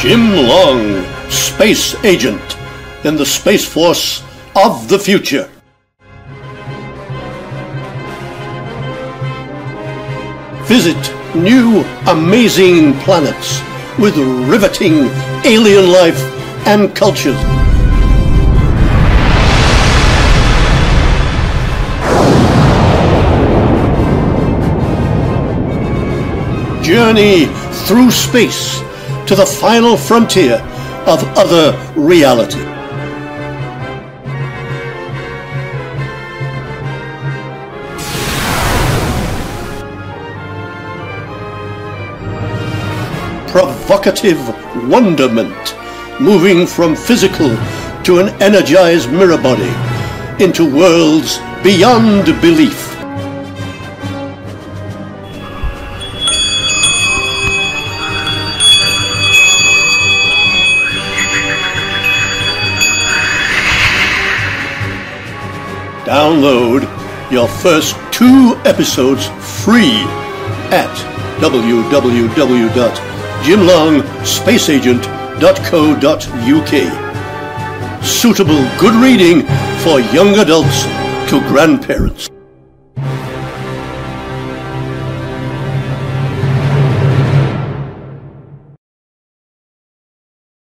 Jim Long, Space Agent in the Space Force of the Future. Visit new amazing planets with riveting alien life and cultures. Journey through space to the final frontier of other reality. Provocative wonderment, moving from physical to an energized mirror body into worlds beyond belief. Download your first two episodes free at www.jimlongspaceagent.co.uk. Suitable good reading for young adults to grandparents.